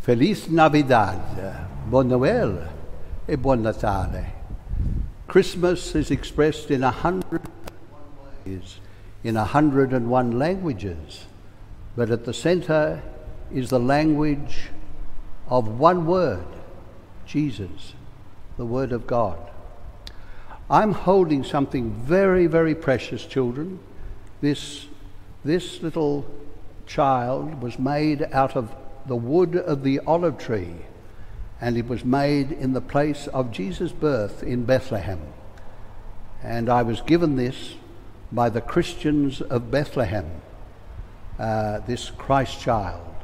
Feliz Navidad, Buon Noel, e Buon Natale. Christmas is expressed in a hundred ways, in a hundred and one languages, but at the centre is the language of one word, Jesus, the Word of God. I'm holding something very, very precious, children. This, this little child was made out of the wood of the olive tree, and it was made in the place of Jesus' birth in Bethlehem. And I was given this by the Christians of Bethlehem, uh, this Christ child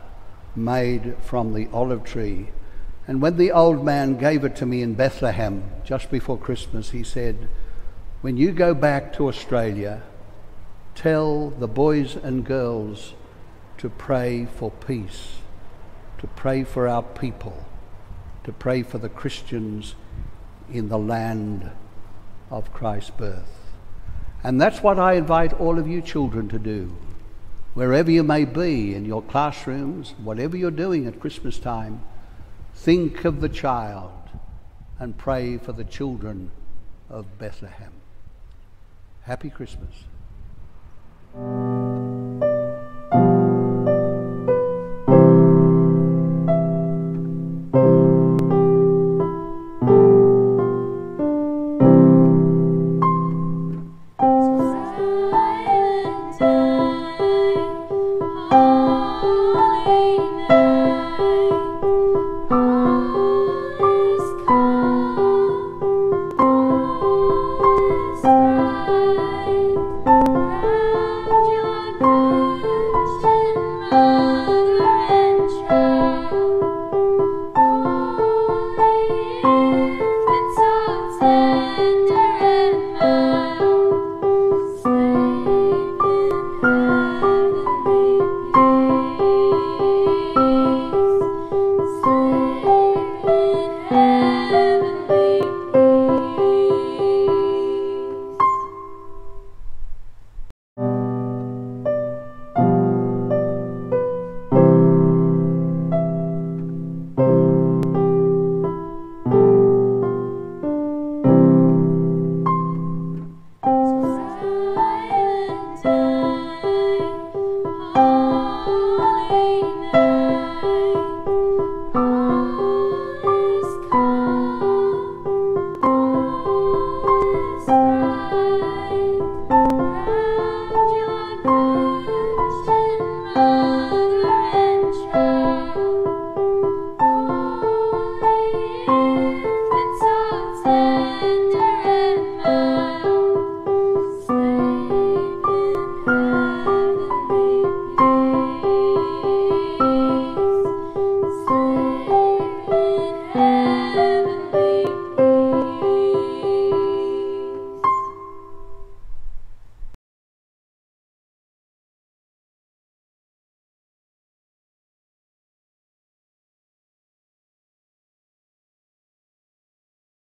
made from the olive tree. And when the old man gave it to me in Bethlehem just before Christmas, he said, When you go back to Australia, tell the boys and girls to pray for peace to pray for our people, to pray for the Christians in the land of Christ's birth. And that's what I invite all of you children to do. Wherever you may be, in your classrooms, whatever you're doing at Christmas time, think of the child and pray for the children of Bethlehem. Happy Christmas.